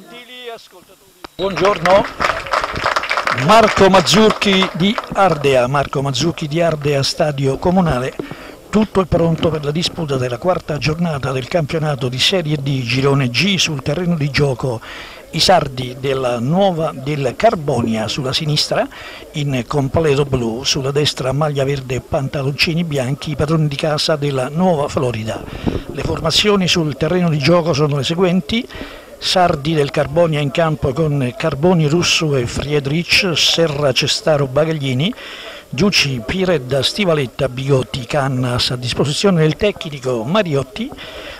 Gentili ascoltatori. Buongiorno. Marco Mazzurchi di Ardea, Marco Mazzurchi di Ardea, stadio comunale. Tutto è pronto per la disputa della quarta giornata del campionato di Serie D Girone G sul terreno di gioco i sardi della nuova del Carbonia sulla sinistra in completo blu, sulla destra maglia verde e pantaloncini bianchi, i padroni di casa della Nuova Florida. Le formazioni sul terreno di gioco sono le seguenti. Sardi del Carbonia in campo con Carboni Russo e Friedrich, Serra Cestaro Bagaglini, Giuci, Piredda, Stivaletta, Bigotti, Cannas a disposizione del tecnico Mariotti,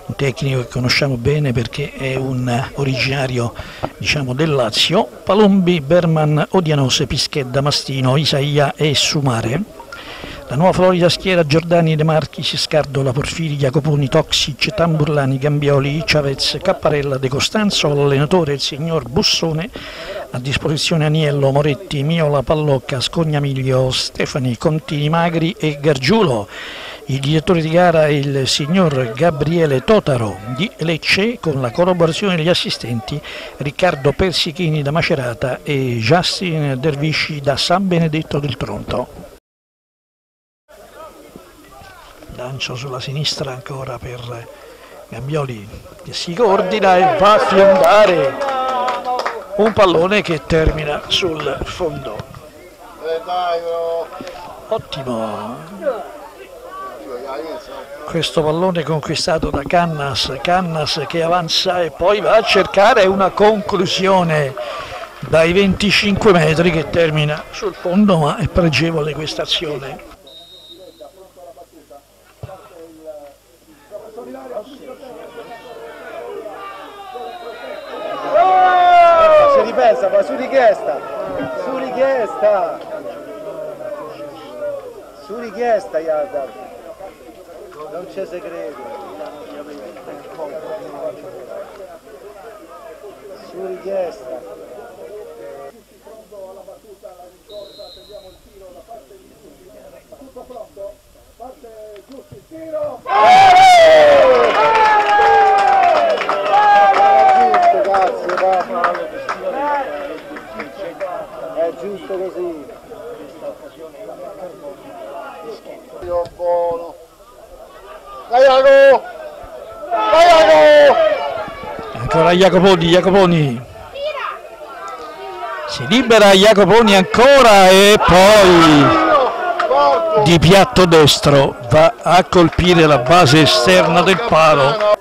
un tecnico che conosciamo bene perché è un originario diciamo, del Lazio, Palombi, Berman, Odianose, Pischedda, Mastino, Isaia e Sumare. La nuova Florida schiera Giordani, De Marchi, Scardola, Porfiri, Jacoponi, Toxic, Tamburlani, Gambioli, Chavez, Capparella, De Costanzo, l'allenatore il signor Bussone, a disposizione Aniello, Moretti, Miola, Pallocca, Scognamiglio, Stefani, Contini Magri e Gargiulo. Il direttore di gara è il signor Gabriele Totaro di Lecce con la collaborazione degli assistenti Riccardo Persichini da Macerata e Justin Dervisci da San Benedetto del Tronto. Lancio sulla sinistra ancora per Gambioli che si coordina e va a fiondare un pallone che termina sul fondo. Ottimo. Questo pallone conquistato da Cannas Cannas che avanza e poi va a cercare una conclusione dai 25 metri che termina sul fondo ma è pregevole questa azione Ripensa, ma su richiesta, su richiesta, su richiesta Iada, non c'è segreto. Su richiesta. È giusto così. Io buono. Dai Iago! Dai Iago! ancora Jacoponi Jacoponi si libera Jacoponi ancora e poi di piatto destro va a colpire la base esterna del palo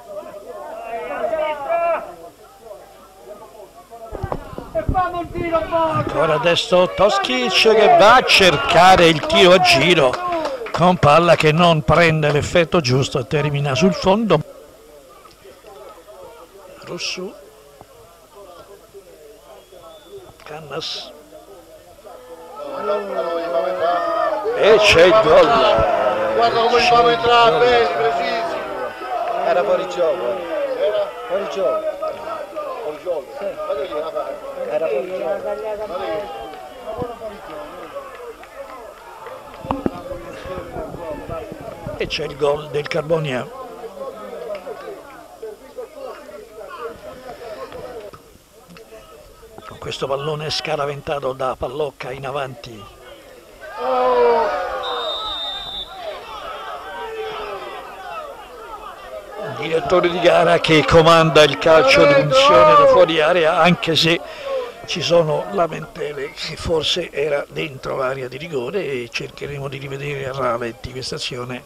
ancora adesso Toskic che va a cercare il tiro a giro con palla che non prende l'effetto giusto e termina sul fondo Rossu Cannas e c'è il gol Guarda come fanno entrare, bene, precisi. Era fuori gioco. Era fuori gioco. Gioco? Guarda che gliela. Era fuori gioco. e c'è il gol del Carbonia questo pallone scaraventato da Pallocca in avanti direttore di gara che comanda il calcio di punizione da fuori area anche se ci sono lamentele che forse era dentro l'area di rigore e cercheremo di rivedere a ralenti questa azione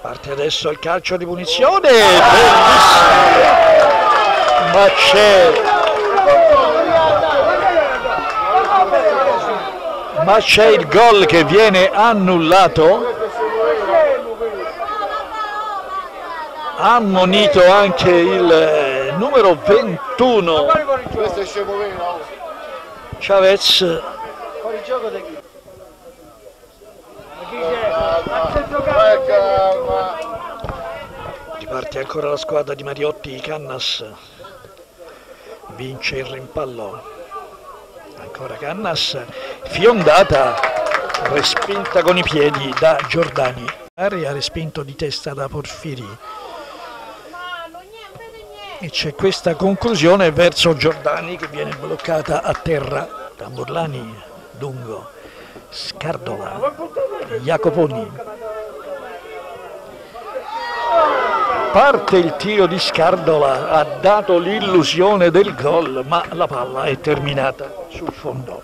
parte adesso il calcio di punizione ma c'è. Ma c'è il gol che viene annullato ammonito anche il eh, numero 21 Questo è scemo vero. Chavez. Fuori gioco da chi? Riparte ancora la squadra di Mariotti Cannas. Vince il rimpallo. Ancora Cannas. Fiondata. Respinta con i piedi da Giordani. Area respinto di testa da Porfiri e c'è questa conclusione verso Giordani che viene bloccata a terra da Burlani, Dungo, Scardola, Jacoponi. Parte il tiro di Scardola, ha dato l'illusione del gol, ma la palla è terminata sul fondo.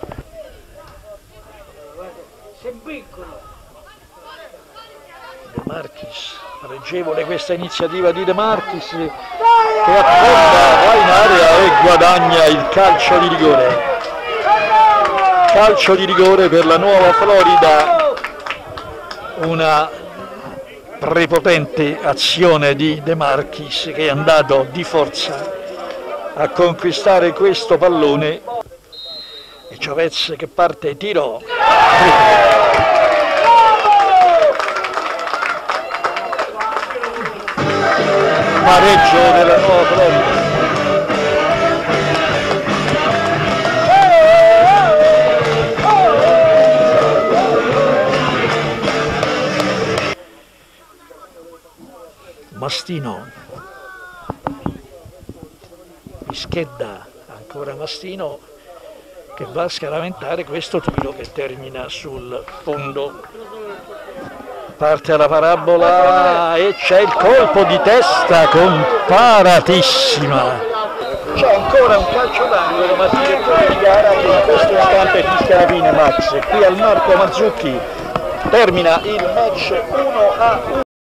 De Marchis, pregevole questa iniziativa di De Marchis che affonda, va in area e guadagna il calcio di rigore. Calcio di rigore per la nuova Florida, una prepotente azione di De Marchis che è andato di forza a conquistare questo pallone. E Ciovez che parte tiro pareggio della nuova Florida Mastino. Ischedda ancora Mastino che va a scaramentare questo tiro che termina sul fondo parte la parabola e c'è il colpo di testa comparatissima. C'è ancora un calcio d'angolo ma direttore di gara che in questo istante fischia la fine Max qui al Marco Mazzucchi. Termina il match 1 a 1